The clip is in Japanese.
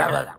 Uh.